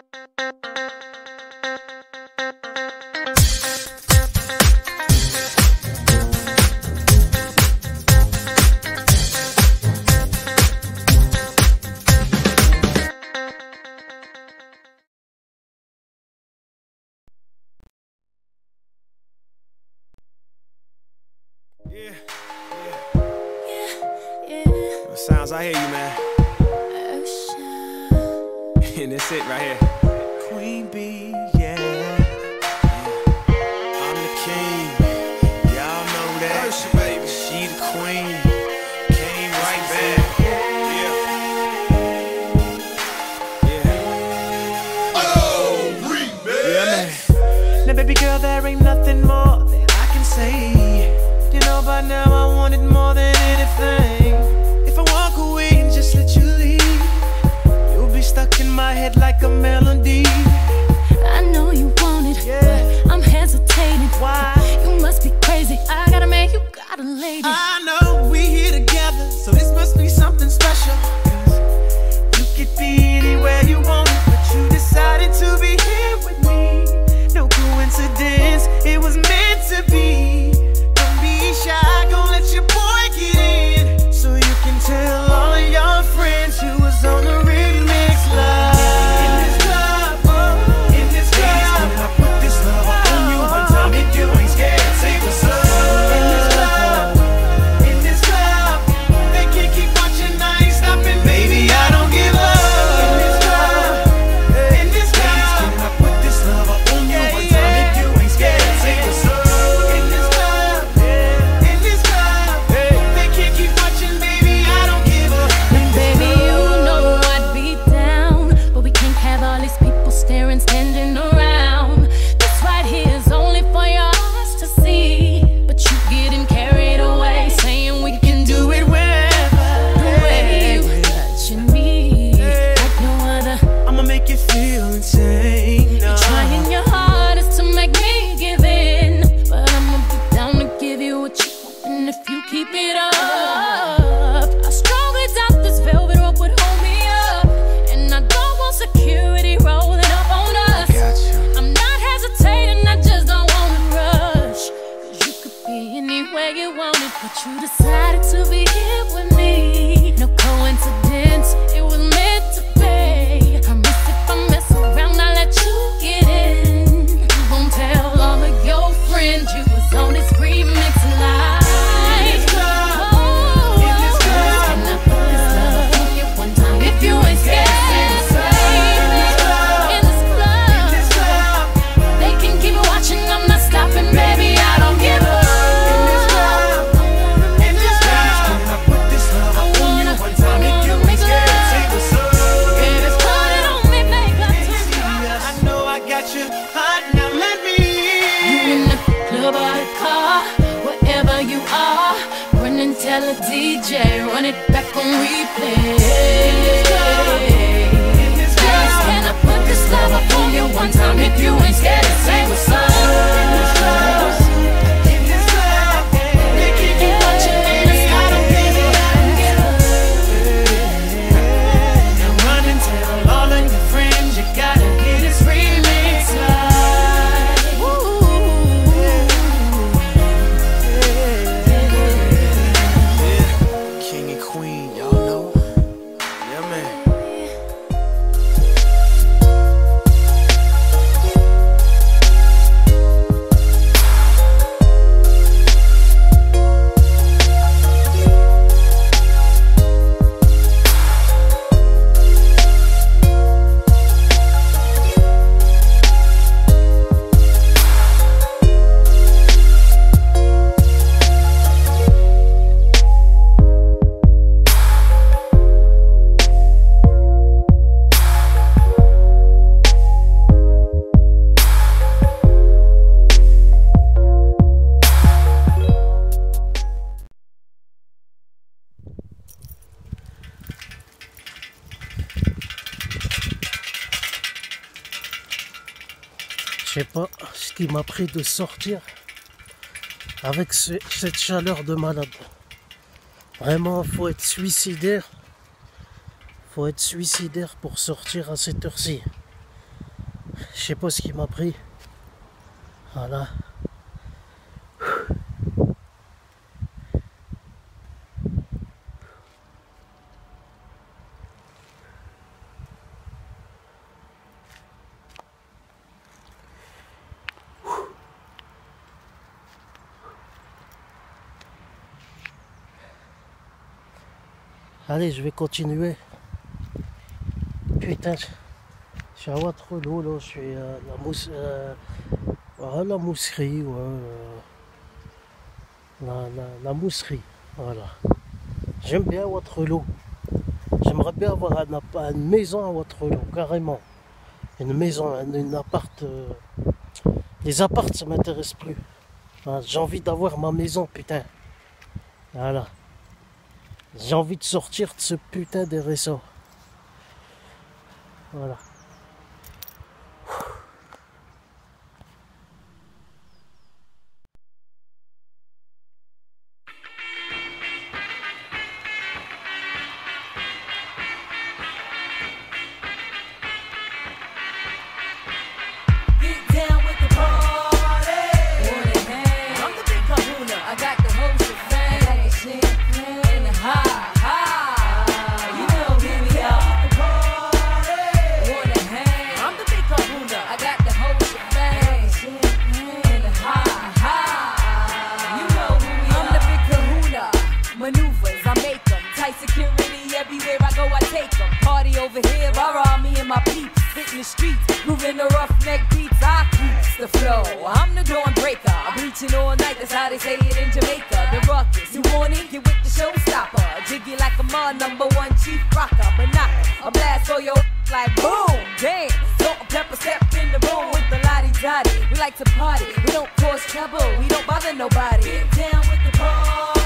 Thank you. qui m'a pris de sortir avec cette chaleur de malade. Vraiment, faut être suicidaire. Faut être suicidaire pour sortir à cette heure-ci. Je sais pas ce qui m'a pris. Voilà. Allez, je vais continuer. Putain, je suis à trop là, je suis à la mousse. Euh, la mousserie, euh, la, mousserie, voilà. J'aime bien Waterloo. J'aimerais bien avoir une, maison à Waterloo, carrément. Une maison, une, une appart. Euh, les appartes, ça m'intéresse plus. Hein, j'ai envie d'avoir ma maison, putain. Voilà. J'ai envie de sortir de ce putain de réseau. Voilà. Biggie like a mud, number one chief rocker, but not a blast for your like boom, damn. Salt and pepper step in the room with the lottie dotty. We like to party, we don't cause trouble, we don't bother nobody. Get down with the ball.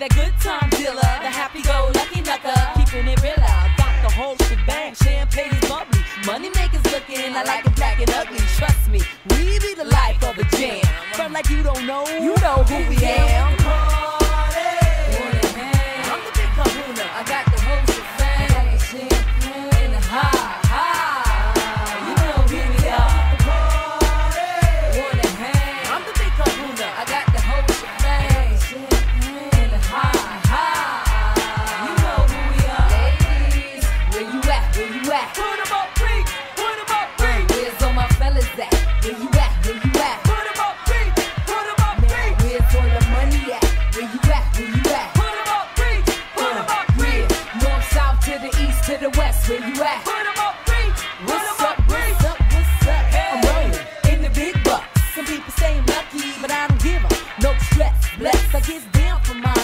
that good time dealer, the happy-go-lucky knucker, keeping it real. I got the whole shebang, champagne is bubbly, money makers looking. I like it black and ugly. Trust me, we be the life of a jam. Front like you don't know, you know who we saying lucky, but I don't give up. No stress, bless. I get down for my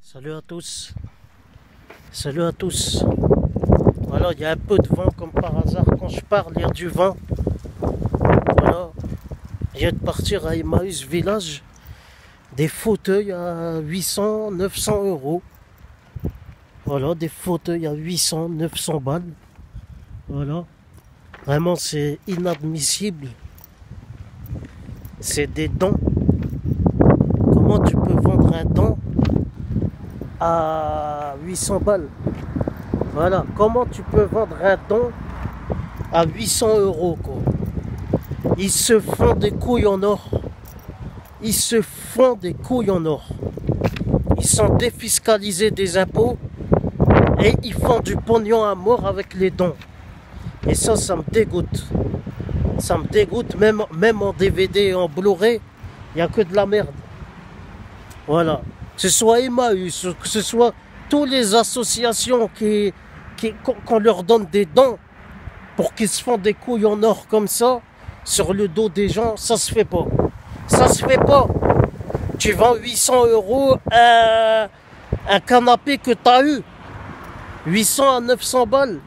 Salut à tous. Salut à tous. Voilà, il y a un peu de vent comme par hasard. Quand je parle, il y a du vent. Voilà. Je viens de partir à Emmaüs Village. Des fauteuils à 800, 900 euros. Voilà, des fauteuils à 800, 900 balles. Voilà. Vraiment, c'est inadmissible. C'est des dents. Comment tu peux vendre un dent à 800 balles? Voilà, comment tu peux vendre un don à 800 euros quoi? Ils se font des couilles en or. Ils se font des couilles en or. Ils sont défiscalisés des impôts et ils font du pognon à mort avec les dons. Et ça, ça me dégoûte. Ça me dégoûte, même, même en DVD en Blu-ray, il n'y a que de la merde. Voilà. Que ce soit Emmaüs, que ce soit toutes les associations qu'on leur donne des dons pour qu'ils se font des couilles en or comme ça, sur le dos des gens, ça se fait pas. Ça se fait pas. Tu vends 800 euros un, un canapé que tu as eu. 800 à 900 balles.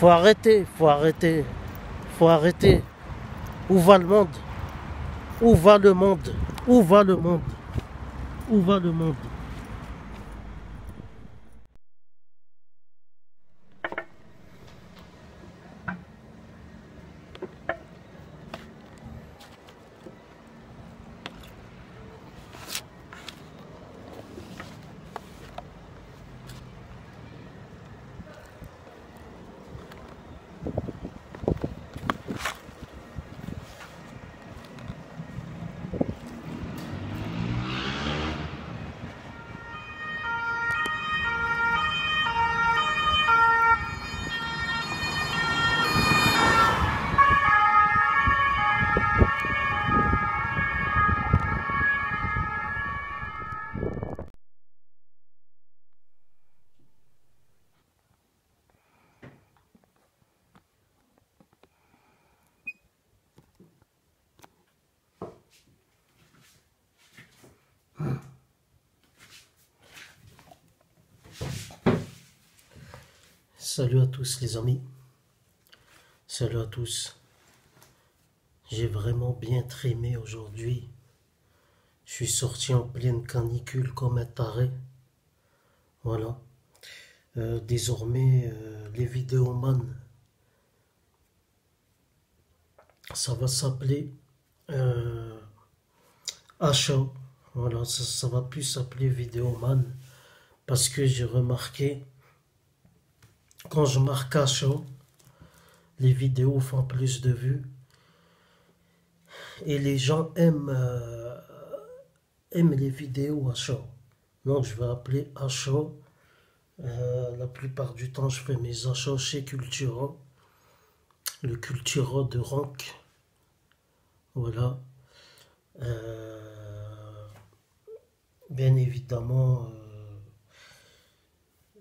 Faut arrêter, faut arrêter. Faut arrêter. Où va le monde? Où va le monde? Où va le monde? Où va le monde Salut à les amis. Salut à tous. J'ai vraiment bien trimé aujourd'hui. Je suis sorti en pleine canicule comme un taré. Voilà. Euh, désormais, euh, les vidéomans, ça va s'appeler euh, achat. Voilà, ça, ça va plus s'appeler vidéoman parce que j'ai remarqué quand je marque achat, les vidéos font plus de vues et les gens aiment, euh, les vidéos achat. Donc je vais appeler achat. Euh, la plupart du temps, je fais mes achats chez Cultura, le Cultura de Rank. Voilà. Euh, bien évidemment,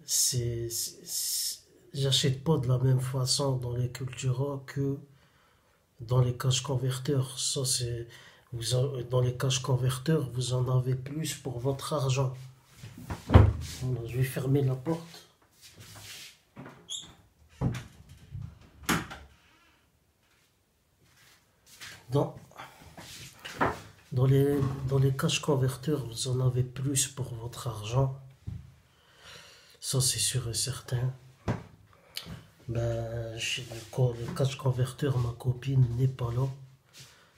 c'est- j'achète pas de la même façon dans les Cultura que dans les cash converteurs. Ça, c'est, dans les cash converteurs, vous en avez plus pour votre argent. Je vais fermer la porte. Dans, les, dans les cash converteurs, vous en avez plus pour votre argent. Ça, c'est sûr et certain. Ben, le, cash converteur, ma copine n'est pas là.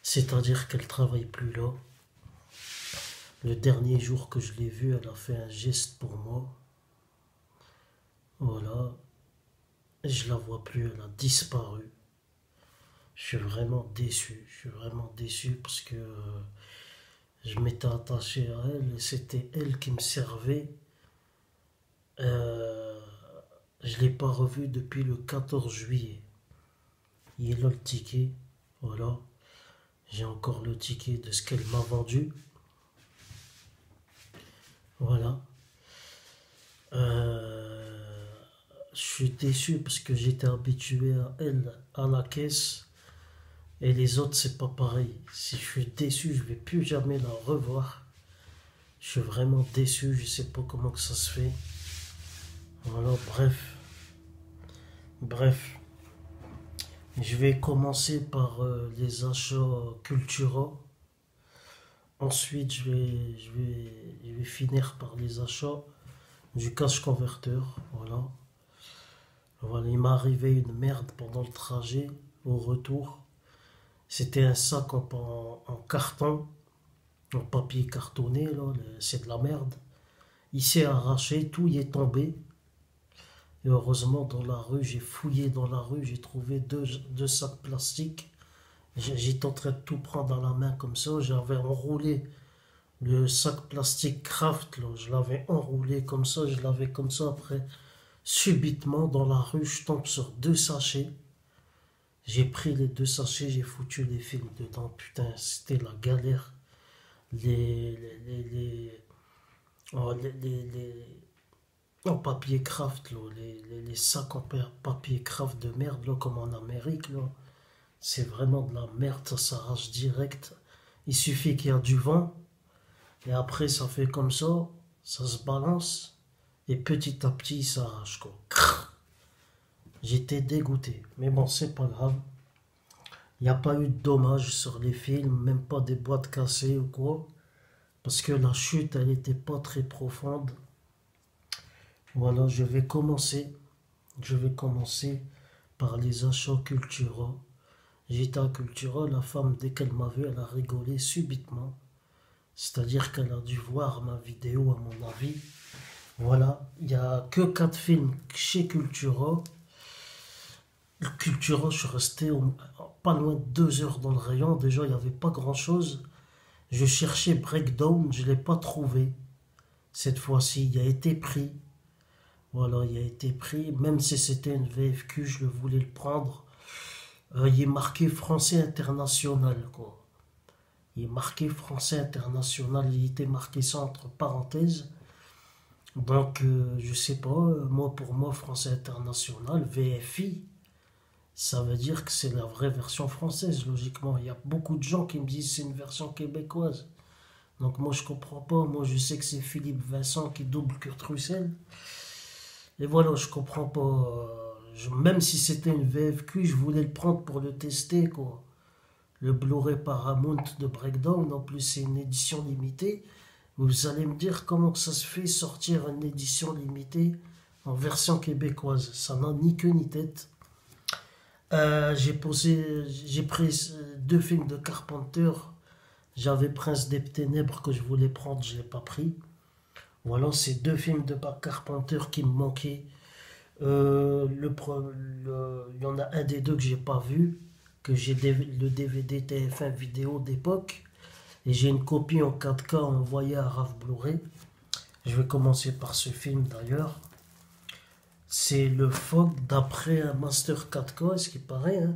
C'est-à-dire qu'elle travaille plus là. Le dernier jour que je l'ai vue, elle a fait un geste pour moi. Voilà. Je la vois plus, elle a disparu. Je suis vraiment déçu. Je suis vraiment déçu parce que euh, je m'étais attaché à elle et c'était elle qui me servait. Euh, je ne l'ai pas revue depuis le 14 juillet. Il est là le ticket. Voilà. J'ai encore le ticket de ce qu'elle m'a vendu. Voilà. Euh, je suis déçu parce que j'étais habitué à elle, à la caisse. Et les autres, c'est pas pareil. Si je suis déçu, je vais plus jamais la revoir. Je suis vraiment déçu, je sais pas comment que ça se fait. Voilà, bref. Bref. Je vais commencer par euh, les achats culturels. Ensuite, je vais, finir par les achats du cash converteur. Voilà. Voilà, il m'est arrivé une merde pendant le trajet au retour. C'était un sac en, carton, en papier cartonné, c'est de la merde. Il s'est arraché, tout y est tombé. Et heureusement, dans la rue, j'ai fouillé dans la rue, j'ai trouvé deux, sacs plastiques. J'étais en train de tout prendre dans la main comme ça. J'avais enroulé le sac plastique craft, là. je l'avais enroulé comme ça, je l'avais comme ça. Après, subitement, dans la rue, je tombe sur deux sachets. J'ai pris les deux sachets, j'ai foutu les films dedans. Putain, c'était la galère. Les. les, les, oh, les- en papier craft, les, sacs en pa- papier craft de merde, comme en Amérique, c'est vraiment de la merde, ça s'arrache direct. Il suffit qu'il y a du vent, et après ça fait comme ça, ça se balance, et petit à petit ça arrache, quoi. Crrr. J'étais dégoûté, mais bon, c'est pas grave. Il n'y a pas eu de dommages sur les films, même pas des boîtes cassées ou quoi, parce que la chute, elle n'était pas très profonde. Voilà, je vais commencer. Je vais commencer par les achats culturels. J'étais à Cultura, la femme, dès qu'elle m'a vu, elle a rigolé subitement. C'est-à-dire qu'elle a dû voir ma vidéo, à mon avis. Voilà, il n'y a que quatre films chez Cultura. Cultura, je suis resté pas loin de deux heures dans le rayon. Déjà, il n'y avait pas grand-chose. Je cherchais Breakdown, je ne l'ai pas trouvé. Cette fois-ci, il a été pris. Voilà, il a été pris. Même si c'était une VFQ, je le voulais le prendre. Euh, il est marqué français international, quoi. Il est marqué français international. Il était marqué ça entre parenthèses. Donc, euh, je sais pas, euh, moi pour moi, français international, VFI, ça veut dire que c'est la vraie version française, logiquement. Il y a beaucoup de gens qui me disent c'est une version québécoise. Donc, moi, je comprends pas. Moi, je sais que c'est Philippe Vincent qui double Kurt Russell. Et voilà, je comprends pas. euh, même si c'était une VFQ, je voulais le prendre pour le tester, quoi. le Blu-ray Paramount de Breakdown. En plus, c'est une édition limitée. Vous allez me dire comment ça se fait sortir une édition limitée en version québécoise. Ça n'a ni queue ni tête. Euh, j'ai posé, j'ai pris deux films de Carpenter. J'avais Prince des Ténèbres que je voulais prendre, je l'ai pas pris. Voilà, c'est deux films de Carpenter qui me manquaient. Euh, le, il y en a un des deux que j'ai pas vu, que j'ai le DVD TF1 vidéo d'époque. Et j'ai une copie en 4K envoyée à Raf Blu-ray. Je vais commencer par ce film d'ailleurs. C'est le Fog d'après un Master 4K, ce qui paraît. Hein.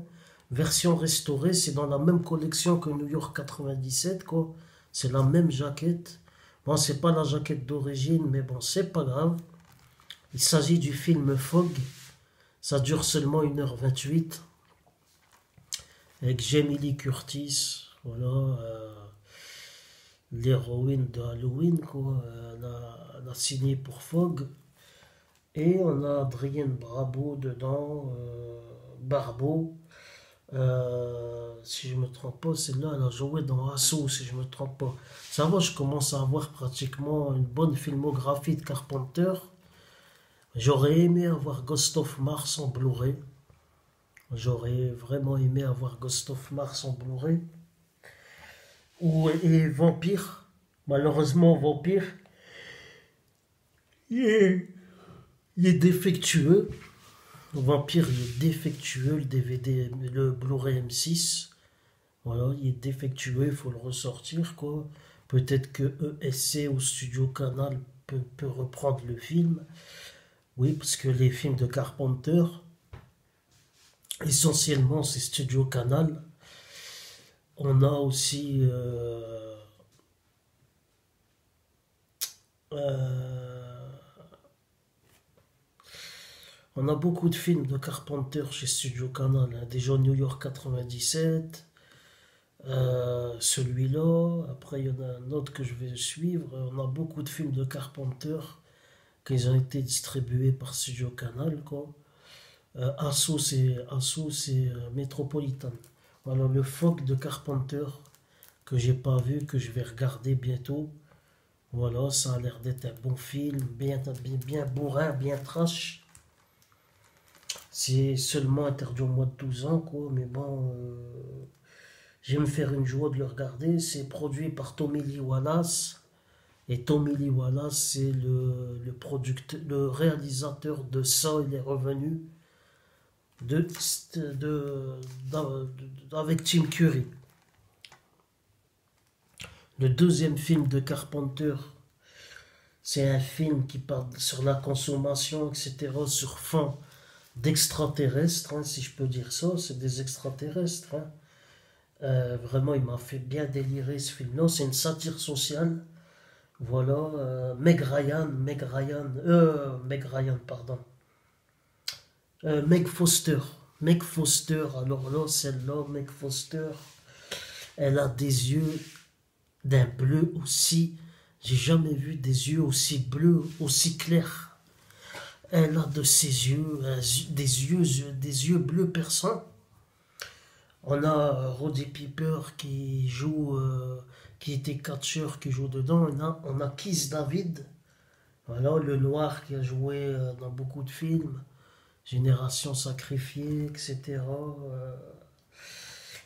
Version restaurée, c'est dans la même collection que New York 97, quoi. C'est la même jaquette. Bon, c'est pas la jaquette d'origine, mais bon, c'est pas grave. Il s'agit du film Fog. Ça dure seulement 1h28. Avec Jamie Lee Curtis. Voilà. Euh, l'héroïne de Halloween, quoi. Elle a, signé pour Fog. Et on a Adrien Brabo dedans, euh, Barbeau. Euh, si je me trompe pas, celle-là, elle a joué dans Assaut, si je me trompe pas. Ça va, je commence à avoir pratiquement une bonne filmographie de Carpenter. J'aurais aimé avoir Ghost of Mars en Blu-ray. J'aurais vraiment aimé avoir Ghost of Mars en Blu-ray. Ou et Vampire. Malheureusement, Vampire. Il est, il est défectueux. Vampire, il est défectueux, le DVD, le Blu-ray M6. Voilà, il est défectueux, il faut le ressortir, quoi. Peut-être que ESC ou Studio Canal peut, peut, reprendre le film. Oui, parce que les films de Carpenter, essentiellement, c'est Studio Canal. On a aussi... Euh, euh, on a beaucoup de films de Carpenter chez Studio Canal. Hein. Déjà New York 97, euh, celui-là. Après, il y en a un autre que je vais suivre. On a beaucoup de films de Carpenter qui ont été distribués par Studio Canal. Euh, Asso, c'est euh, Metropolitan. Voilà le Fog de Carpenter que j'ai pas vu, que je vais regarder bientôt. Voilà, ça a l'air d'être un bon film, bien, bien bourrin, bien trash. C'est seulement interdit au moins de 12 ans, quoi, mais bon, euh, je vais me faire une joie de le regarder. C'est produit par Tommy Lee Wallace. Et Tommy Lee Wallace, c'est le réalisateur de ça, il est revenu de, de, avec Tim Curry. Le deuxième film de Carpenter, c'est un film qui parle sur la consommation, etc., sur fond d'extraterrestres, hein, si je peux dire ça, c'est des extraterrestres. Hein. Euh, vraiment, il m'a fait bien délirer ce film-là. C'est une satire sociale. Voilà, euh, Meg Ryan, Meg Ryan, euh, Meg Ryan, pardon. Meg Foster. Meg Foster, alors là, celle-là, Meg Foster, elle a des yeux d'un bleu aussi. J'ai jamais vu des yeux aussi bleus, aussi clairs. Elle a de ses yeux, des yeux, des yeux bleus perçants. On a euh, Roddy Piper qui joue, euh, qui était catcheur, qui joue dedans. On a, on Kiss David, voilà, le noir qui a joué euh, dans beaucoup de films, Génération sacrifiée, etc. Il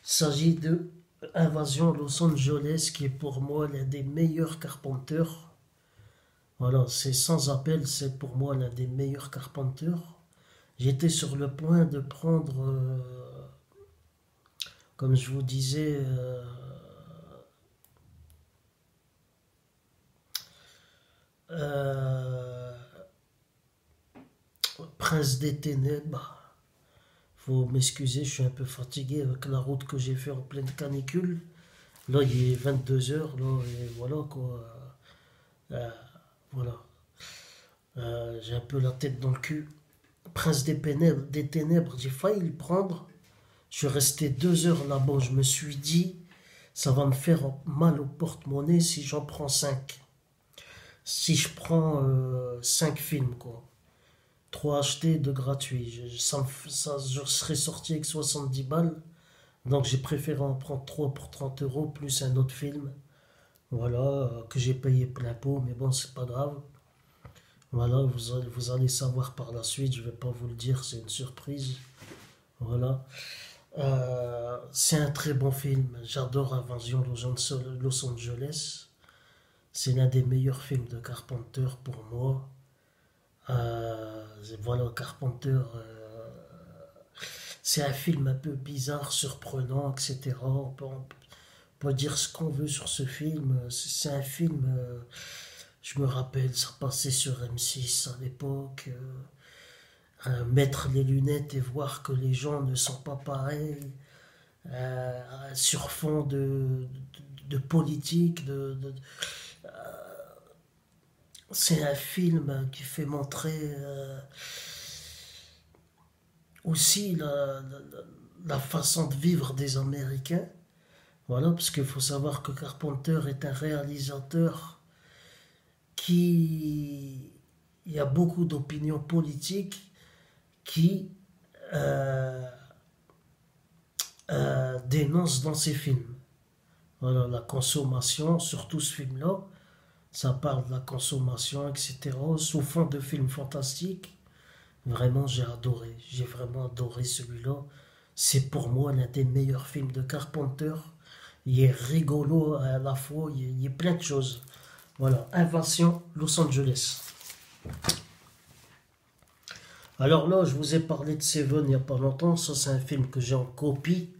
s'agit de Invasion Los Angeles, qui est pour moi l'un des meilleurs carpenteurs voilà, c'est sans appel, c'est pour moi l'un des meilleurs carpenteurs. J'étais sur le point de prendre, euh, comme je vous disais, euh, euh, Prince des Ténèbres. Faut m'excuser, je suis un peu fatigué avec la route que j'ai fait en pleine canicule. Là, il est 22h, là, et voilà quoi. Voilà. Euh, j'ai un peu la tête dans le cul. Prince des, ténèbres, j'ai failli le prendre. Je suis resté deux heures là-bas. Je me suis dit, ça va me faire mal au porte-monnaie si j'en prends cinq. Si je prends euh, cinq films, quoi. Trois achetés, deux gratuits. Je, serais sorti avec 70 balles. Donc j'ai préféré en prendre 3 pour 30 euros, plus un autre film. Voilà, euh, que j'ai payé plein pot, mais bon, c'est pas grave. Voilà, vous allez, savoir par la suite, je vais pas vous le dire, c'est une surprise. Voilà. Euh, c'est un très bon film. J'adore Invasion Los Angeles. C'est l'un des meilleurs films de Carpenter pour moi. Euh, voilà, Carpenter. c'est un film un peu bizarre, surprenant, etc. dire ce qu'on veut sur ce film. C'est un film. euh, je me rappelle, ça passait sur M6 à l'époque. euh, mettre les lunettes et voir que les gens ne sont pas pareils, euh, sur fond de, de, politique, de, c'est un film qui fait montrer aussi la façon de vivre des Américains. Voilà, parce qu'il faut savoir que Carpenter est un réalisateur qui... Il y a beaucoup d'opinions politiques qui euh, euh, dénoncent dans ses films. Voilà, la consommation, surtout ce film-là, ça parle de la consommation, etc. Sous fond de films fantastiques. Vraiment, j'ai adoré. J'ai vraiment adoré celui-là. C'est pour moi l'un des meilleurs films de Carpenter. Il est rigolo à la fois, il y a, plein de choses. Voilà, Invasion Los Angeles. Alors là, je vous ai parlé de Seven il n'y a pas longtemps. Ça, c'est un film que j'ai en copie.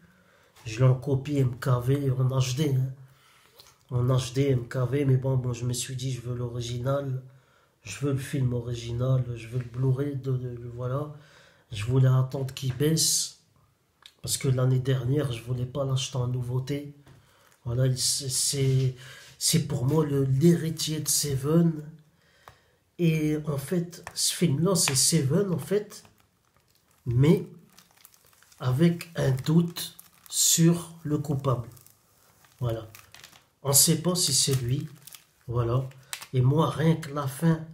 Je l'ai en copie MKV en HD. hein. En HD MKV, mais bon, bon, je me suis dit, je veux l'original. Je veux le film original. Je veux le Blu-ray. De- voilà. Je voulais attendre qu'il baisse. Parce que l'année dernière, je voulais pas l'acheter en nouveauté. Voilà, il- c'est- pour moi l'héritier de Seven. Et en fait, ce film-là, c'est Seven, en fait, mais avec un doute sur le coupable. Voilà. On ne sait pas si c'est lui. Voilà. Et moi, rien que la fin,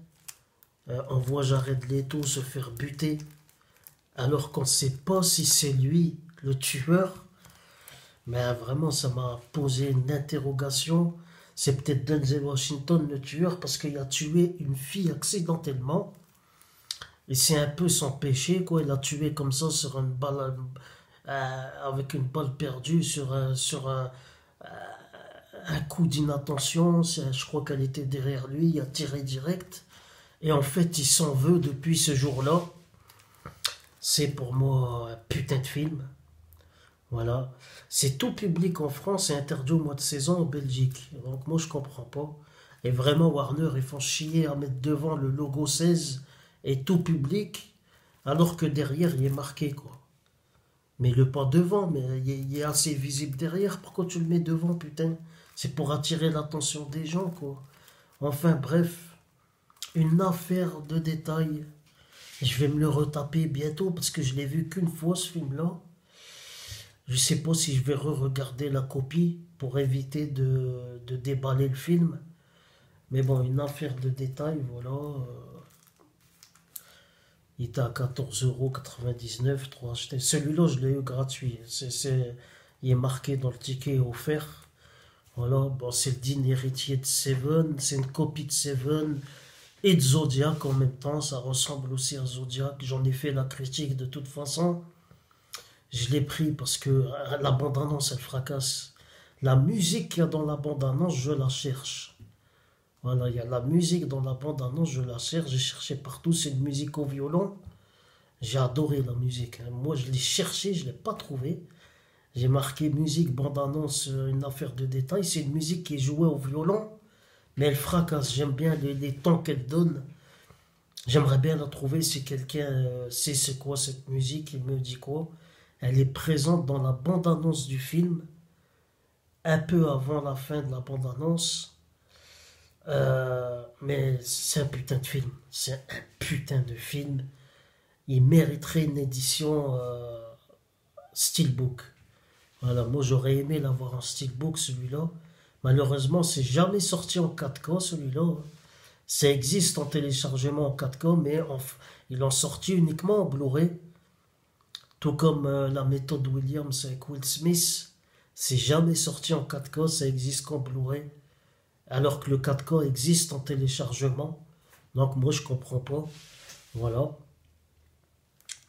euh, on voit Jared Leto se faire buter, alors qu'on ne sait pas si c'est lui le tueur. Mais vraiment, ça m'a posé une interrogation. C'est peut-être Denzel Washington le tueur parce qu'il a tué une fille accidentellement. Et c'est un peu son péché, quoi. Il a tué comme ça sur une balle, euh, avec une balle perdue, sur un, sur un, euh, un coup d'inattention. Je crois qu'elle était derrière lui, il a tiré direct. Et en fait, il s'en veut depuis ce jour-là. C'est pour moi un putain de film. Voilà. C'est tout public en France et interdit au mois de saison en Belgique. Donc moi je comprends pas. Et vraiment Warner ils font chier à mettre devant le logo 16 et tout public alors que derrière il est marqué quoi. Mais le pas devant, mais il est, assez visible derrière. Pourquoi tu le mets devant putain? C'est pour attirer l'attention des gens quoi. Enfin bref, une affaire de détails. Je vais me le retaper bientôt parce que je l'ai vu qu'une fois ce film-là. Je sais pas si je vais re-regarder la copie pour éviter de, de déballer le film. Mais bon, une affaire de détail, voilà. euh, Il était à 14,99€, trop acheté. Celui-là, je l'ai eu gratuit. Il est marqué dans le ticket offert. Voilà, bon, c'est le digne héritier de Seven. C'est une copie de Seven et de Zodiac en même temps. Ça ressemble aussi à Zodiac. J'en ai fait la critique de toute façon. Je l'ai pris parce que la bande-annonce, elle fracasse. La musique qu'il y a dans la bande-annonce, je la cherche. Voilà, il y a la musique dans la bande-annonce, je la cherche. J'ai cherché partout, c'est une musique au violon. J'ai adoré la musique. hein. Moi, je l'ai cherché, je ne l'ai pas trouvé. J'ai marqué musique, bande-annonce, euh, une affaire de détail. C'est une musique qui est jouée au violon, mais elle fracasse. J'aime bien les, tons qu'elle donne. J'aimerais bien la trouver si quelqu'un euh, sait c'est quoi cette musique, il me dit quoi. Elle est présente dans la bande-annonce du film, un peu avant la fin de la bande-annonce. Euh, mais c'est un putain de film. C'est un putain de film. Il mériterait une édition euh, steelbook. Voilà, moi j'aurais aimé l'avoir en steelbook celui-là. Malheureusement, c'est jamais sorti en 4K celui-là. Ça existe en téléchargement en 4K, mais en ils uniquement en Blu-ray. Tout comme euh, la méthode Williams avec Will Smith, c'est jamais sorti en 4K, ça existe qu'en Blu-ray. Alors que le 4K existe en téléchargement. Donc moi je comprends pas. Voilà.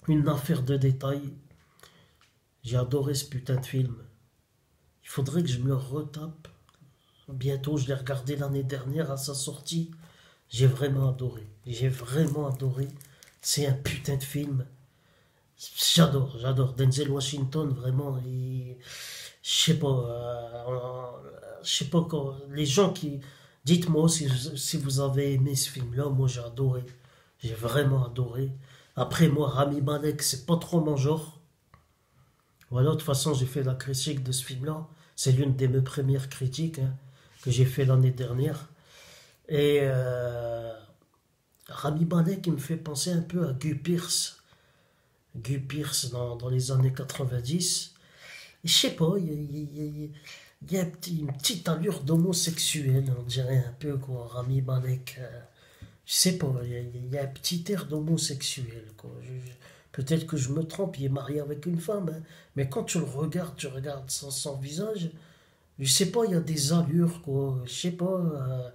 Une affaire de détail. J'ai adoré ce putain de film. Il faudrait que je me retape. Bientôt, je l'ai regardé l'année dernière à sa sortie. J'ai vraiment adoré. J'ai vraiment adoré. C'est un putain de film. J'adore, j'adore. Denzel Washington, vraiment. Je sais pas. Euh, je sais pas quand. Les gens qui. Dites-moi si, si vous avez aimé ce film-là. Moi, j'ai adoré. J'ai vraiment adoré. Après, moi, Rami Malek, c'est pas trop mon genre. Voilà, de toute façon, j'ai fait la critique de ce film-là. C'est l'une de mes premières critiques hein, que j'ai fait l'année dernière. Et euh, Rami Malek, il me fait penser un peu à Guy Pierce. Guy Pierce dans, dans les années 90. Je sais pas, il y a, une petite allure d'homosexuel, on dirait un peu, quoi, Rami Malek. Euh, je sais pas, il y, a un petit air d'homosexuel, quoi. Peut-être que je me trompe, il est marié avec une femme, hein. mais quand tu le regardes, tu regardes son, visage, je sais pas, il y a des allures, quoi. Je sais pas, euh,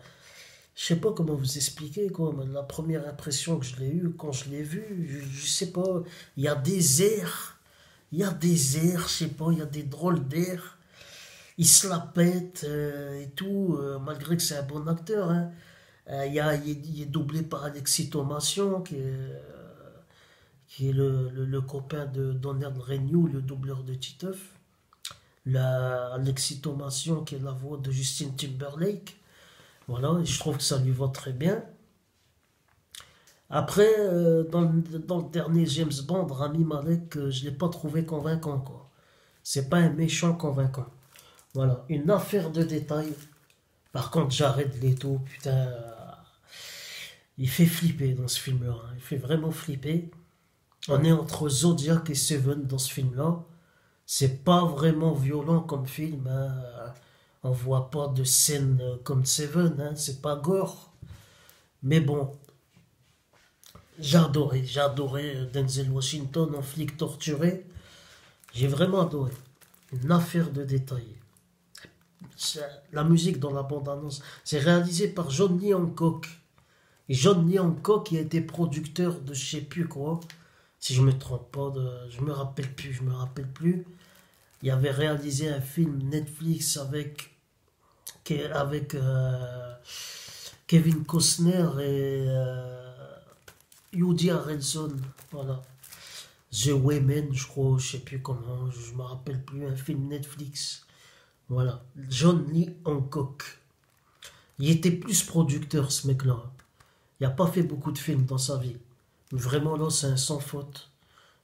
je sais pas comment vous expliquer, quoi. La première impression que je l'ai eue quand je l'ai vu, je, sais pas, il y a des airs, il y a des airs, je sais pas, il y a des drôles d'airs. Il se la pète euh, et tout, euh, malgré que c'est un bon acteur. Hein. il, y a, il, est, doublé par Alexis Thomation, qui est le, copain de Donald Renew, le doubleur de Titeuf. La l'excitomation qui est la voix de Justin Timberlake. Voilà, je trouve que ça lui va très bien. Après, euh, dans, le dernier James Bond, Rami Malek, euh, je ne l'ai pas trouvé convaincant. quoi. C'est pas un méchant convaincant. Voilà, une affaire de détails. Par contre, j'arrête Leto, putain. il fait flipper dans ce film-là. Hein. Il fait vraiment flipper. On est entre Zodiac et Seven dans ce film-là. C'est pas vraiment violent comme film. Hein. On voit pas de scène comme Seven. Hein. C'est pas gore. Mais bon, adoré. J'ai adoré Denzel Washington en flic torturé. J'ai vraiment adoré. Une affaire de détails. La musique dans la bande-annonce, c'est réalisé par John Lee Hancock. Et John Lee Hancock, qui a été producteur de je sais plus quoi, si je me trompe pas, je me rappelle plus, je me rappelle plus. Il avait réalisé un film Netflix avec, euh, Kevin Costner et euh, Woody Harrelson. Voilà. The Women, je crois, je sais plus comment, je me rappelle plus, un film Netflix. Voilà. John Lee Hancock. Il était plus producteur, ce mec-là. Il n'a pas fait beaucoup de films dans sa vie. Vraiment, là, c'est un sans faute.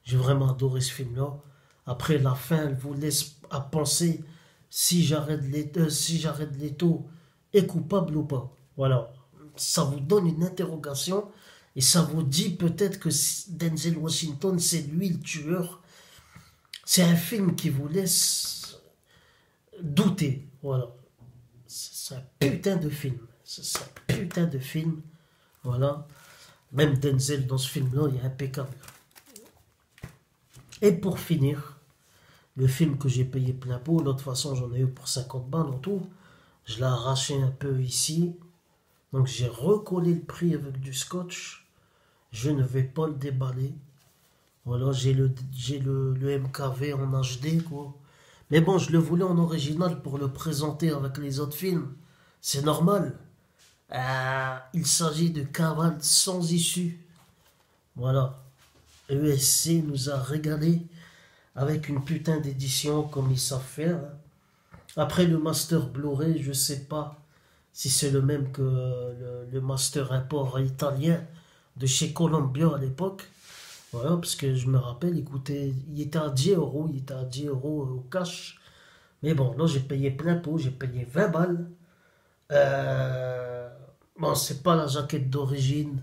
J'ai vraiment adoré ce film-là. Après, la fin, elle vous laisse à penser si j'arrête euh, si j'arrête Leto est coupable ou pas. Voilà. Ça vous donne une interrogation et ça vous dit peut-être que Denzel Washington, c'est lui le tueur. C'est un film qui vous laisse douter. Voilà. C'est un putain de film. C'est un putain de film. Voilà. Même Denzel dans ce film-là, il est impeccable. Et pour finir, le film que j'ai payé plein pot, l'autre façon j'en ai eu pour 50 balles en tout, je l'ai arraché un peu ici. Donc j'ai recollé le prix avec du scotch. Je ne vais pas le déballer. Voilà, j'ai le, le, le MKV en HD, quoi. Mais bon, je le voulais en original pour le présenter avec les autres films. C'est normal. Euh, il s'agit de cavale sans issue. Voilà. ESC nous a régalé avec une putain d'édition comme ils savent faire. Après le master Blu-ray, je sais pas si c'est le même que le, master import italien de chez Columbia à l'époque. Voilà, parce que je me rappelle, écoutez, il était à 10 euros, il était à 10 euros au cash. Mais bon, là j'ai payé plein pot, j'ai payé 20 balles. Euh, bon, c'est pas la jaquette d'origine.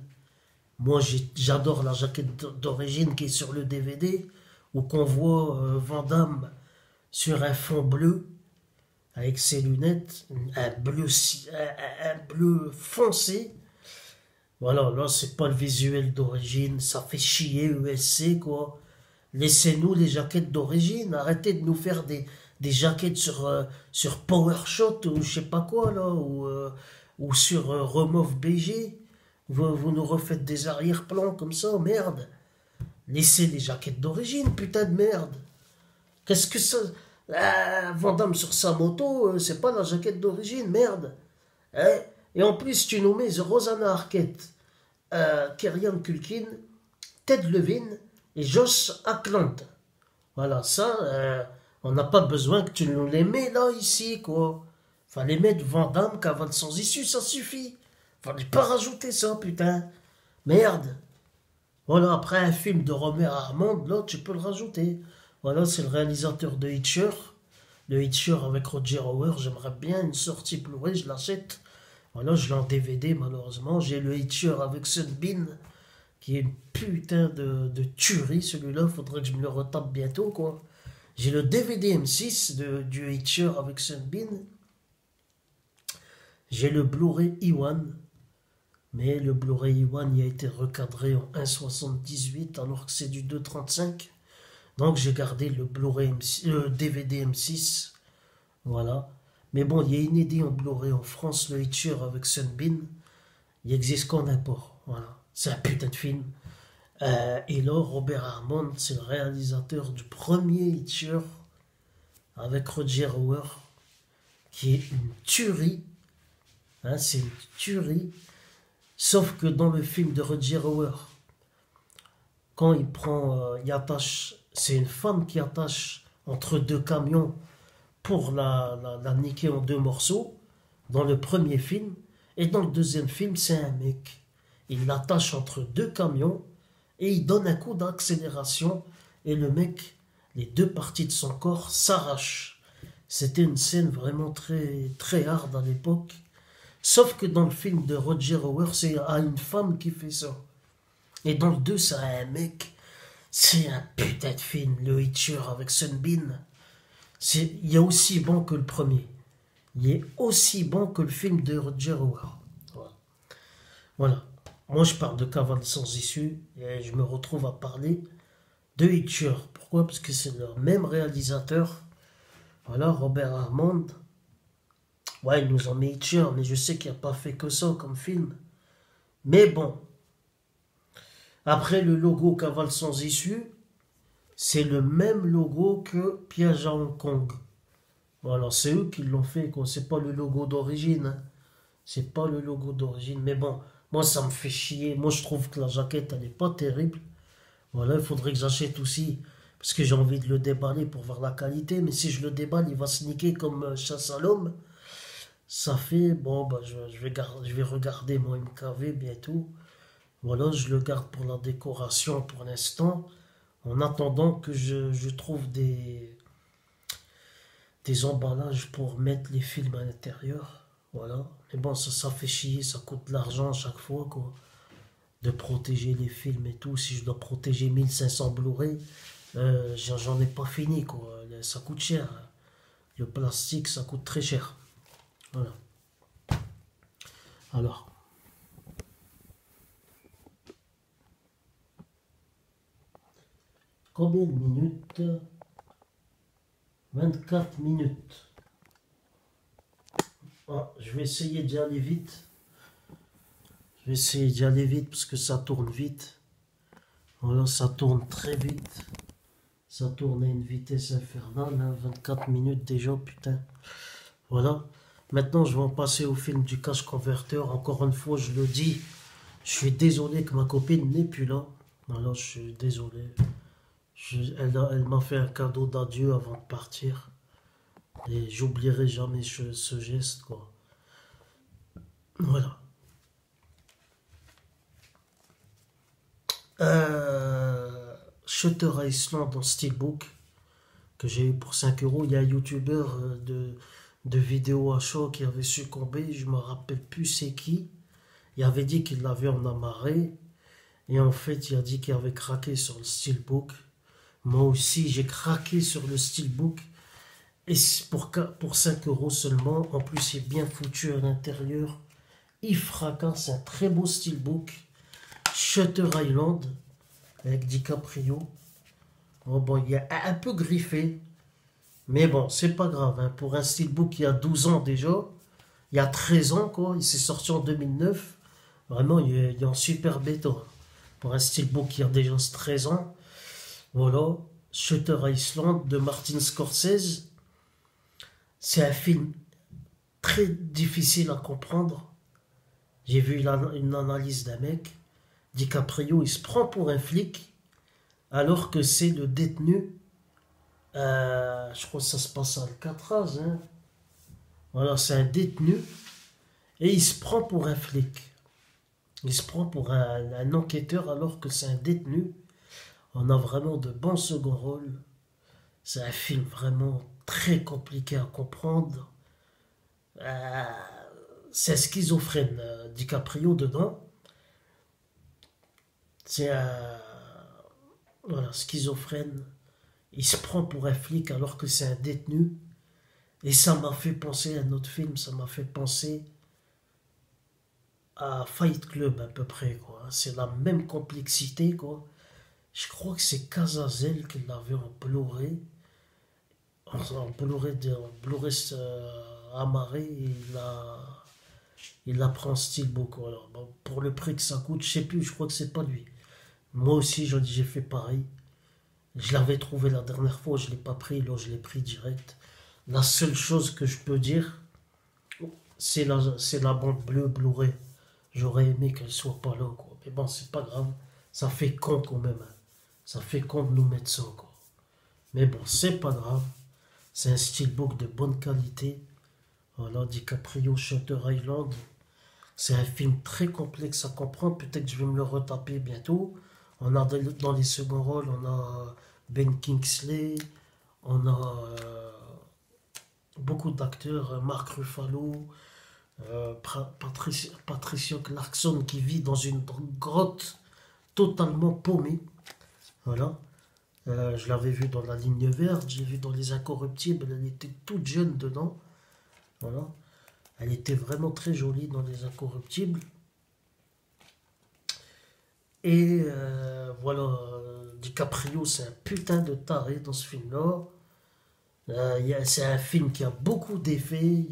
Moi, j'adore la jaquette d'origine qui est sur le DVD, où qu'on voit euh, Vandamme sur un fond bleu, avec ses lunettes, un bleu, un, bleu foncé. Voilà, là, c'est pas le visuel d'origine, ça fait chier USC, quoi. Laissez-nous les jaquettes d'origine. Arrêtez de nous faire des, des jaquettes sur, euh, sur PowerShot ou je sais pas quoi, là, ou, euh, ou sur euh, Remove BG. Vous, vous nous refaites des arrière-plans comme ça, merde. Laissez les jaquettes d'origine, putain de merde. Qu'est-ce que ça. Ah, Vandame sur sa moto, euh, c'est pas la jaquette d'origine, merde. Hein? Et en plus, tu nous mets Rosanna Arquette, euh, Kerrian Culkin, Ted Levine et Josh Ackland. Voilà, ça, euh, on n'a pas besoin que tu nous les mets là, ici, quoi. Fallait mettre Vandame qu'avant sans issue, ça suffit. Fallait pas rajouter ça, putain. Merde. Voilà, après un film de Romer Armand, là, tu peux le rajouter. Voilà, c'est le réalisateur de Hitcher. Le Hitcher avec Roger Hauer, j'aimerais bien une sortie Blu-ray, je l'achète. Voilà, je l'ai en DVD, malheureusement. J'ai le Hitcher avec Sunbeam, qui est une putain de, de tuerie, celui-là. Faudrait que je me le retape bientôt, quoi. J'ai le DVD M6 de, du Hitcher avec Sunbeam. J'ai le Blu-ray E1. Mais le Blu-ray E1 il a été recadré en 1,78 alors que c'est du 2,35. Donc j'ai gardé le Blu-ray M6, le DVD M6. Voilà. Mais bon, il y a inédit en Blu-ray en France, le Hitcher avec Sunbeam. Il existe qu'en import. Voilà. C'est un putain de film. Euh, et là, Robert Armand, c'est le réalisateur du premier Hitcher avec Roger Hauer, qui est une tuerie. Hein, c'est une tuerie. Sauf que dans le film de Roger Hauer, quand il prend, euh, il attache, c'est une femme qui attache entre deux camions pour la, la, la niquer en deux morceaux, dans le premier film, et dans le deuxième film, c'est un mec. Il l'attache entre deux camions et il donne un coup d'accélération et le mec, les deux parties de son corps s'arrachent. C'était une scène vraiment très, très hard à l'époque. Sauf que dans le film de Roger Hauer, c'est à une femme qui fait ça. Et dans le 2, c'est un mec. C'est un putain de film, le Hitcher avec Sunbeam. Il est aussi bon que le premier. Il est aussi bon que le film de Roger Hauer. Voilà. voilà. Moi, je parle de Cavale sans issue et je me retrouve à parler de Hitcher. Pourquoi? Parce que c'est le même réalisateur. Voilà, Robert Armand. Ouais, il nous en met Hitcher, mais je sais qu'il n'a pas fait que ça comme film. Mais bon. Après le logo Cavale sans issue, c'est le même logo que Piège à Hong Kong. Voilà, c'est eux qui l'ont fait. C'est pas le logo d'origine. Hein. C'est pas le logo d'origine. Mais bon, moi, ça me fait chier. Moi, je trouve que la jaquette, elle n'est pas terrible. Voilà, il faudrait que j'achète aussi. Parce que j'ai envie de le déballer pour voir la qualité. Mais si je le déballe, il va se niquer comme euh, chasse à l'homme. Ça fait, bon, bah, je, vais je vais regarder mon MKV bientôt. Voilà, je le garde pour la décoration pour l'instant. En attendant que je, trouve des, des emballages pour mettre les films à l'intérieur. Voilà. Mais bon, ça, ça fait chier, ça coûte de l'argent à chaque fois, quoi. De protéger les films et tout. Si je dois protéger 1500 Blu-ray, euh, j'en j'en ai pas fini, quoi. Ça coûte cher. Le plastique, ça coûte très cher. Voilà. Alors. Combien de minutes? 24 minutes. Ah, je vais essayer d'y aller vite. Je vais essayer d'y aller vite parce que ça tourne vite. Voilà, ça tourne très vite. Ça tourne à une vitesse infernale. hein, 24 minutes déjà, putain. Voilà. Maintenant, je vais en passer au film du cash converteur. Encore une fois, je le dis. Je suis désolé que ma copine n'est plus là. Voilà, je suis désolé. Elle m'a fait un cadeau d'adieu avant de partir. Et j'oublierai jamais ce, geste. Voilà. Euh, Shutter Island en steelbook que j'ai eu pour 5 euros. Il y a un youtubeur euh, de, de vidéos à chaud qui avait succombé. Je me rappelle plus c'est qui. Il avait dit qu'il l'avait en amarré. Et en fait, il a dit qu'il avait craqué sur le steelbook. Moi aussi, j'ai craqué sur le steelbook. Et c'est pour, pour 5 euros seulement. En plus, il est bien foutu à l'intérieur. Il fracasse un très beau steelbook. Shutter Island avec DiCaprio. Oh, bon, il est un peu griffé. Mais bon, c'est pas grave. hein. Pour un steelbook qui a 12 ans déjà, il y a 13 ans, quoi. Il s'est sorti en 2009. Vraiment, il est, il est en super béton. Pour un steelbook qui a déjà 13 ans. Voilà. Shutter Island de Martin Scorsese. C'est un film très difficile à comprendre. J'ai vu une analyse d'un mec. DiCaprio, il se prend pour un flic, alors que c'est le détenu. Euh, je crois que ça se passe à Alcatraz. Hein. Voilà, c'est un détenu. Et il se prend pour un flic. Il se prend pour un, enquêteur alors que c'est un détenu. On a vraiment de bons second rôles. C'est un film vraiment très compliqué à comprendre. Euh, c'est schizophrène, euh, DiCaprio dedans. C'est un. Voilà, schizophrène. Il se prend pour un flic alors que c'est un détenu. Et ça m'a fait penser à un autre film, ça m'a fait penser à Fight Club à peu près, quoi. C'est la même complexité, quoi. Je crois que c'est Casazel qui l'avait en Blu-ray. En, Blu-ray, amarré, il la, il la prend en steelbook. Voilà. Bon, pour le prix que ça coûte, je sais plus, je crois que c'est pas lui. Moi aussi, j'ai fait pareil. Je l'avais trouvé la dernière fois, je l'ai pas pris, là je l'ai pris direct. La seule chose que je peux dire, c'est la, la bande bleue Blu-ray. J'aurais aimé qu'elle soit pas là, quoi. Mais bon, c'est pas grave. Ça fait con quand même. hein. Ça fait con de nous mettre ça, quoi. Mais bon, c'est pas grave. C'est un steelbook de bonne qualité. Voilà, DiCaprio, Shutter Island. C'est un film très complexe à comprendre. Peut-être que je vais me le retaper bientôt. On a dans les seconds rôles, on a Ben Kingsley, on a euh, beaucoup d'acteurs, euh, Mark Ruffalo, euh, Patricia, Clarkson qui vit dans une grotte totalement paumée. Voilà. Euh, je l'avais vu dans La Ligne Verte, j'ai vu dans Les Incorruptibles, elle était toute jeune dedans. Voilà. Elle était vraiment très jolie dans Les Incorruptibles. Et euh, voilà, euh, DiCaprio, c'est un putain de taré dans ce film-là. Euh, c'est un film qui a beaucoup d'effets,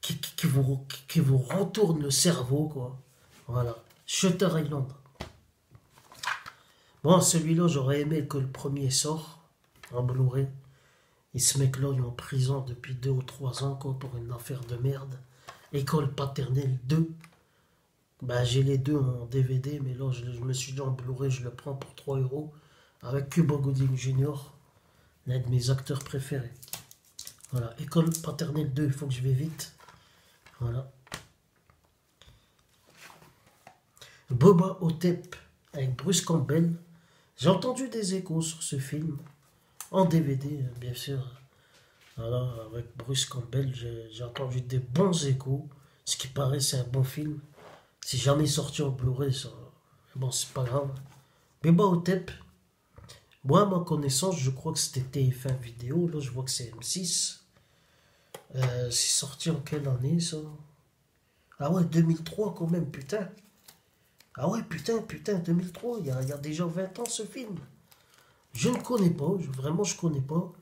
qui, vous, qui, vous retourne le cerveau, quoi. Voilà. Shutter Island. Bon, celui-là, j'aurais aimé que le premier sort en Blu-ray. Et ce mec-là, en prison depuis deux ou trois ans, quoi, pour une affaire de merde. École paternelle 2. Bah, j'ai les deux en DVD, mais là, je, me suis dit en Blu-ray, je le prends pour 3 euros. Avec Cuba Gooding Jr., l'un de mes acteurs préférés. Voilà, École paternelle 2, il faut que je vais vite. Voilà. Boba Otep avec Bruce Campbell. J'ai entendu des échos sur ce film. En DVD, bien sûr. Voilà, avec Bruce Campbell, j'ai entendu des bons échos. Ce qui paraît, c'est un bon film. C'est jamais sorti en Blu-ray, ça. Bon, c'est pas grave. Boba Otep, moi, à ma connaissance, je crois que c'était TF1 vidéo. Là, je vois que c'est M6. Euh, c'est sorti en quelle année, ça? Ah ouais, 2003 quand même, putain. Ah ouais, putain, putain, 2003, il y a, déjà 20 ans ce film. Je ne connais pas, vraiment je connais pas.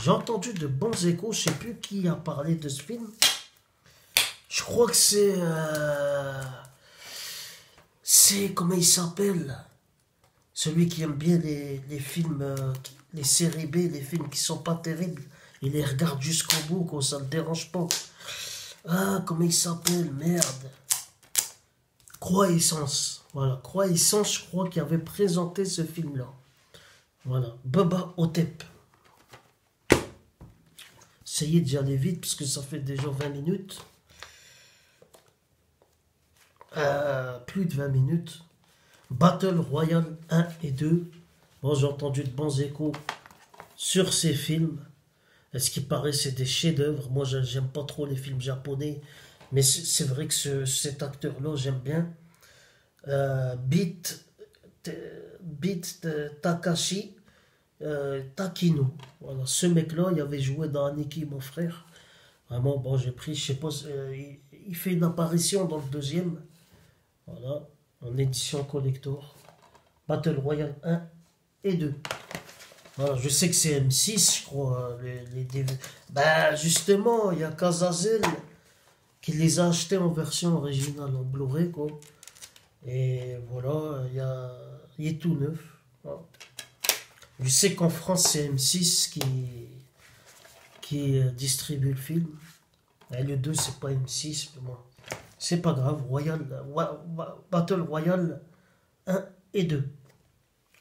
J'ai entendu de bons échos, je sais plus qui a parlé de ce film. Je crois que c'est... euh, C'est... Comment il s'appelle Celui qui aime bien les, films, euh, qui- les séries B, les films qui sont pas terribles. Il les regarde jusqu'au bout, quoi, ça ne le dérange pas. Ah, comment il s'appelle Merde. Croissance. Voilà, Croissance, je crois qu'il avait présenté ce film-là. Voilà, Baba Otep. Essayez d'y aller vite parce que ça fait déjà 20 minutes. Plus de 20 minutes. Battle Royale 1 et 2. Bon, j'ai entendu de bons échos sur ces films. Et ce qui paraît, c'est des chefs-d'œuvre? Moi, j'aime pas trop les films japonais. Mais c'est vrai que ce- cet acteur-là, j'aime bien. Euh, Beat, Beat Takashi euh, Takino. Voilà, ce mec-là, il avait joué dans Aniki, mon frère. Vraiment, bon, j'ai pris, je sais pas, euh, il fait une apparition dans le deuxième. Voilà, en édition collector. Battle Royale 1 et 2. Voilà, je sais que c'est M6, je crois, DVD. Ben, justement, il y a Casazel qui les a achetés en version originale, en Blu-ray. Et voilà, il y a... il est tout neuf. Voilà. Je sais qu'en France, c'est M6 qui, euh, distribue le film. Et le 2, c'est pas M6, mais bon. C'est pas grave, Royal, Battle Royale 1 et 2.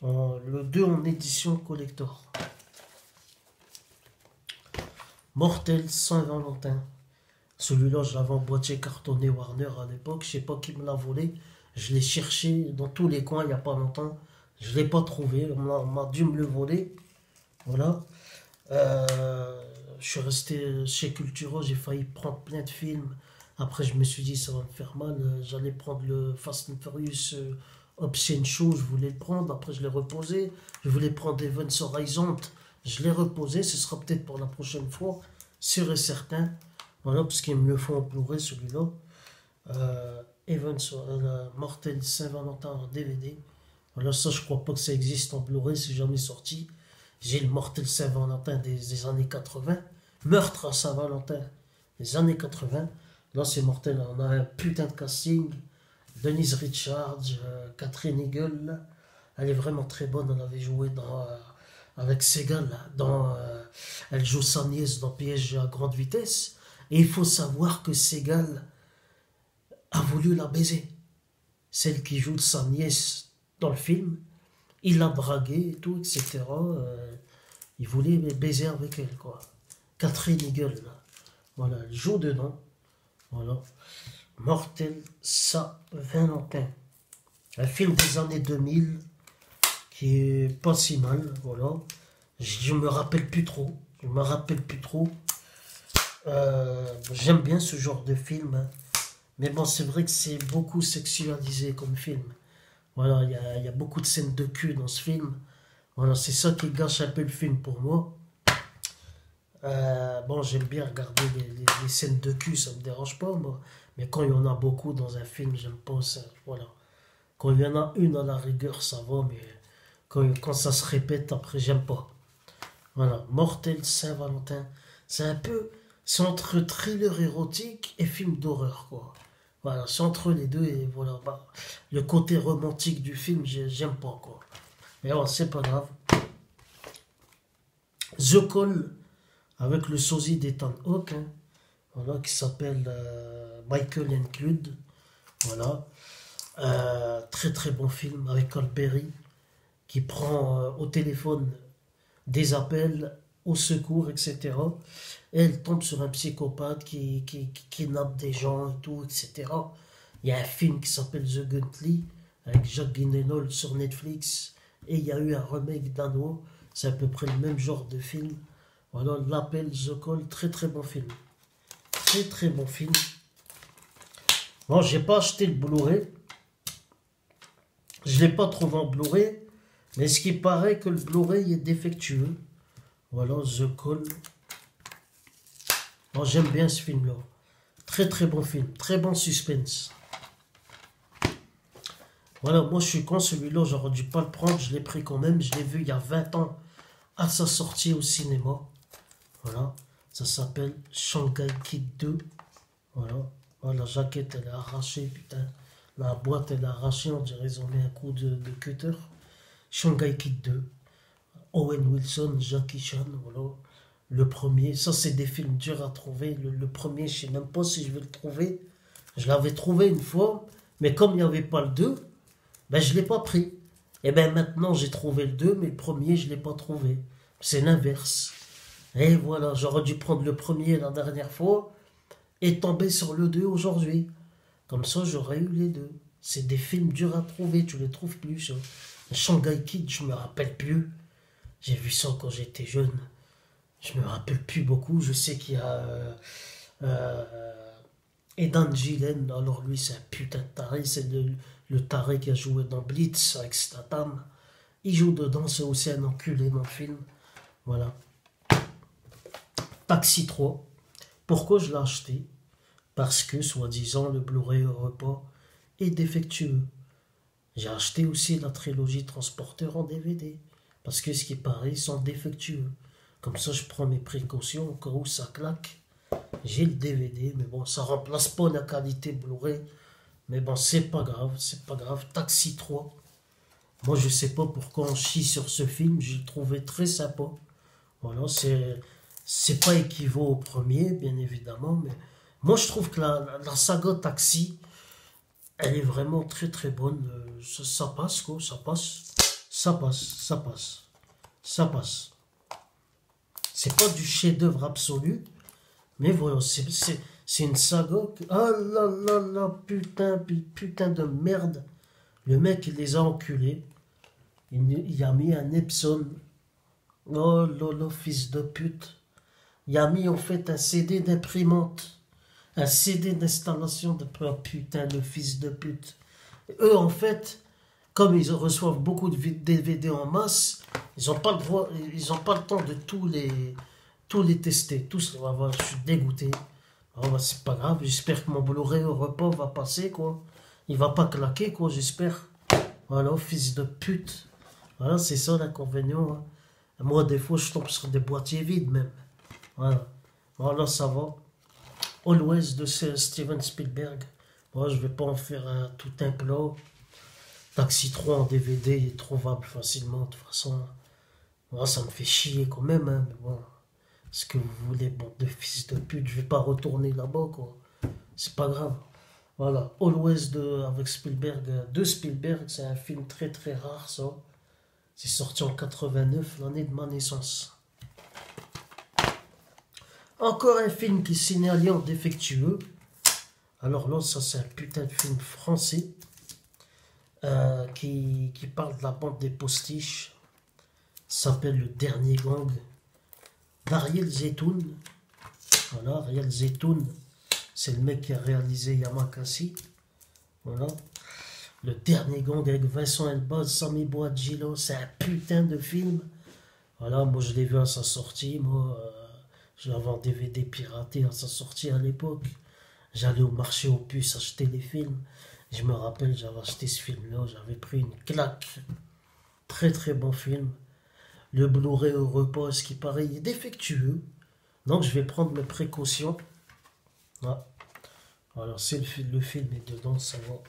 En- le 2 en édition collector. Mortel Saint-Valentin. Celui-là, je l'avais en boîtier cartonné Warner à l'époque. Je sais pas qui me l'a volé. Je l'ai cherché dans tous les coins il n'y a pas longtemps. Je l'ai pas trouvé. On m'a dû me le voler. Voilà. Euh, je suis resté chez Cultura. J'ai failli prendre plein de films. Après, je me suis dit, ça va me faire mal. Euh, J'allais prendre le Fast and Furious euh, Obscene Show. Je voulais le prendre. Après, je l'ai reposé. Je voulais prendre Evans Horizon. Je l'ai reposé. Ce sera peut-être pour la prochaine fois. Sûr et certain. Voilà, parce qu'ils me le font Blu-ray, celui-là. Euh, Evans, euh, Mortel Saint-Valentin en DVD. Voilà, ça, je crois pas que ça existe en Blu-ray, c'est jamais sorti. J'ai le Mortel Saint-Valentin des, des années 80. Meurtre à Saint-Valentin des années 80. Là, c'est mortel. On a un putain de casting. Denise Richards, euh, Catherine Eagle. Elle est vraiment très bonne. Elle avait joué dans, euh, avec Segal. Dans, euh, elle joue sa nièce dans PSG à grande vitesse. Et il faut savoir que Segal a voulu la baiser. Celle qui joue sa nièce dans le film. Il l'a draguée et tout, etc. Il voulait baiser avec elle, quoi. Catherine Eagle, là. Voilà, elle joue dedans. Voilà. Mortel Saint-Valentin. Un film des années 2000 qui est pas si mal, voilà. Je, me rappelle plus trop. Je me rappelle plus trop. Euh, J'aime bien ce genre de film. hein. Mais bon, c'est vrai que c'est beaucoup sexualisé comme film. Voilà, il y y a beaucoup de scènes de cul dans ce film. Voilà, c'est ça qui gâche un peu le film pour moi. Euh, bon, j'aime bien regarder les, scènes de cul, ça me dérange pas, moi. Mais quand il y en a beaucoup dans un film, j'aime pas ça. Voilà. Quand il y en a une à la rigueur, ça va, mais quand, quand ça se répète, après, j'aime pas. Voilà. Mortel Saint-Valentin. C'est un peu. C'est entre thriller érotique et film d'horreur, quoi. Voilà, c'est entre les deux et voilà. Bah, le côté romantique du film, j'ai- j'aime pas, quoi. Mais bon, c'est pas grave. The Call, avec le sosie d'Ethan Hawke, hein, voilà, qui s'appelle euh, Michael Include. Voilà. Euh, très très bon film avec Colberry qui prend euh, au téléphone des appels au secours, etc. Et elle tombe sur un psychopathe qui, qui, qui kidnappe des gens et tout, etc. Il y a un film qui s'appelle The Guntley avec Jacques Guinénol sur Netflix. Et il y a eu un remake danois. C'est à peu près le même genre de film. Voilà, l'appel The Call, très très bon film. Très très bon film. Bon, j'ai pas acheté le Blu-ray. Je l'ai pas trouvé en Blu-ray. Mais ce qui paraît que le Blu-ray est défectueux. Voilà, The Call. Bon, j'aime bien ce film-là. Très très bon film. Très bon suspense. Voilà, moi je suis con, celui-là, j'aurais dû pas le prendre. Je l'ai pris quand même. Je l'ai vu il y a 20 ans à sa sortie au cinéma. Voilà. Ça s'appelle Shanghai Kid 2. Voilà. Oh, la jaquette, elle est arrachée, putain. La boîte, elle est arrachée. On dirait qu'ils ont mis un coup de, cutter. Shanghai Kid 2. Owen Wilson, Jackie Chan, voilà. Le premier, ça c'est des films durs à trouver. Le, premier, je sais même pas si je vais le trouver. Je l'avais trouvé une fois, mais comme il n'y avait pas le 2, ben je l'ai pas pris. Et ben maintenant j'ai trouvé le 2, mais le premier, je l'ai pas trouvé. C'est l'inverse. Et voilà, j'aurais dû prendre le premier la dernière fois et tomber sur le 2 aujourd'hui. Comme ça, j'aurais eu les deux. C'est des films durs à trouver, tu les trouves plus. Shanghai Kid, je me rappelle plus. J'ai vu ça quand j'étais jeune. Je me rappelle plus beaucoup. Je sais qu'il y a euh, euh, Edan Gillen. Alors lui, c'est un putain de taré. C'est le, le taré qui a joué dans Blitz avec Statham. Il joue dedans. C'est aussi un enculé dans le film. Voilà. Taxi 3. Pourquoi je l'ai acheté? Parce que, soi-disant, le Blu-ray repas est défectueux. J'ai acheté aussi la trilogie Transporteur en DVD. Parce que ce qui paraît, ils sont défectueux. Comme ça, je prends mes précautions au cas où ça claque. J'ai le DVD, mais bon, ça remplace pas la qualité Blu-ray. Mais bon, c'est pas grave, c'est pas grave. Taxi 3. Moi, je sais pas pourquoi on chie sur ce film. J'ai trouvé très sympa. Voilà, c'est, c'est pas équivaut au premier, bien évidemment, mais moi, je trouve que la, la, saga Taxi, elle est vraiment très très bonne. Euh, ça, passe, quoi, ça passe. Ça passe, ça passe. Ça passe. C'est pas du chef-d'œuvre absolu, mais voilà, c'est une saga. Ah là là là, putain, putain de merde. Le mec, il les a enculés. Il, a mis un Epson. Oh là là, fils de pute. Il a mis en fait un CD d'imprimante. Un CD d'installation de. Putain, le fils de pute. eux, en fait, comme ils reçoivent beaucoup de DVD en masse, ils n'ont pas, le pas le temps de tous les, tous les tester. Tous, je suis dégoûté. Oh, bah, c'est pas grave, j'espère que mon Blu-ray au repas va passer, quoi. Il va pas claquer, quoi, j'espère. Voilà, fils de pute. Voilà, c'est ça l'inconvénient. Hein. Moi, des fois, je tombe sur des boîtiers vides, même. Voilà. Voilà, ça va. Always de Steven Spielberg. Moi, je vais pas en faire tout un plat. Taxi 3 en DVD est trouvable facilement. De toute façon, moi, ça me fait chier quand même. Hein, mais bon, ce que vous voulez, bande de fils de pute, je vais pas retourner là-bas, quoi. C'est pas grave. Voilà, Always de, avec Spielberg, de Spielberg, c'est un film très très rare, ça. C'est sorti en 89, l'année de ma naissance. Encore un film qui signalé en défectueux. Alors là, ça c'est un putain de film français. Euh, qui, qui, parle de la bande des postiches, s'appelle Le Dernier Gang, d'Ariel Zetoun. Voilà, Ariel Zetoun, c'est le mec qui a réalisé Yamakasi. Voilà. Le Dernier Gang avec Vincent Elbaz, Sami Boadjilo, c'est un putain de film. Voilà, moi je l'ai vu à sa sortie, euh, je l'avais DVD piraté à sa sortie à l'époque. J'allais au marché aux puces acheter les films. Je me rappelle, j'avais acheté ce film-là, j'avais pris une claque. Très très bon film. Le Blu-ray au repos, ce qui paraît défectueux. Donc je vais prendre mes précautions. Ah. Alors c'est le, film, le film est dedans, ça va.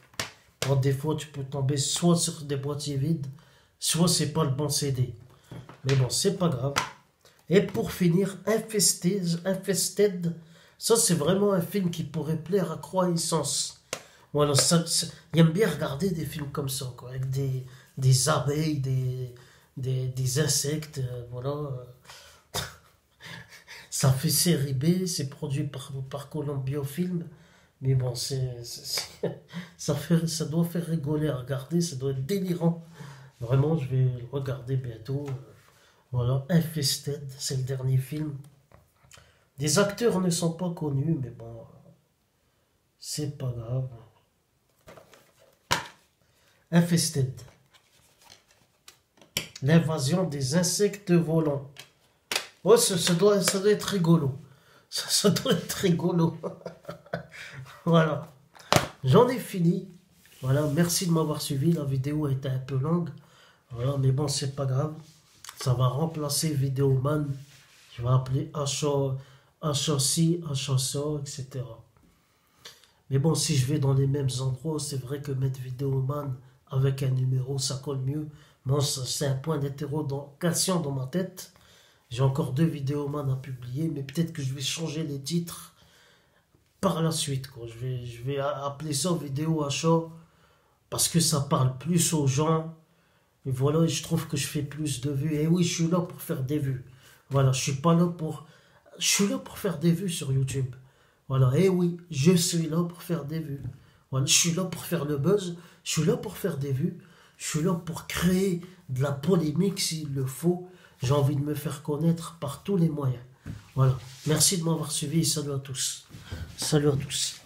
Par défaut, tu peux tomber soit sur des boîtiers vides, soit c'est pas le bon CD. Mais bon, c'est pas grave. Et pour finir, Infested, Infested ça c'est vraiment un film qui pourrait plaire à Croissance. Voilà, ça, il aime bien regarder des films comme ça, avec des, des abeilles, des, des, insectes, euh, voilà. ça fait série B, c'est produit par, par Columbia Film, mais bon, c'est, ça, fait, ça doit faire rigoler à regarder, ça doit être délirant. Vraiment, je vais le regarder bientôt. Voilà, Infested, c'est le dernier film. Des acteurs ne sont pas connus, mais bon, c'est pas grave. Infested. L'invasion des insectes volants. Oh, ça, doit, ça être rigolo. Ça, doit être rigolo. voilà. J'en ai fini. Voilà, merci de m'avoir suivi. La vidéo été un peu longue. Voilà, mais bon, c'est pas grave. Ça va remplacer Vidéoman. Je vais appeler HOC, HOC, etc. Mais bon, si je vais dans les mêmes endroits, c'est vrai que mettre Vidéoman avec un numéro, ça colle mieux. Moi, c'est un point d'interrogation dans ma tête. J'ai encore deux vidéos man à publier, mais peut-être que je vais changer les titres par la suite. Quoi. Je, vais, je vais appeler ça vidéo achat parce que ça parle plus aux gens. Et voilà, je trouve que je fais plus de vues. Et oui, je suis là pour faire des vues. Voilà, je suis pas là pour. Je suis là pour faire des vues sur YouTube. Voilà, et oui, je suis là pour faire des vues. Voilà, je suis là pour faire le buzz. Je suis là pour faire des vues. Je suis là pour créer de la polémique s'il le faut. J'ai envie de me faire connaître par tous les moyens. Voilà. Merci de m'avoir suivi et salut à tous. Salut à tous.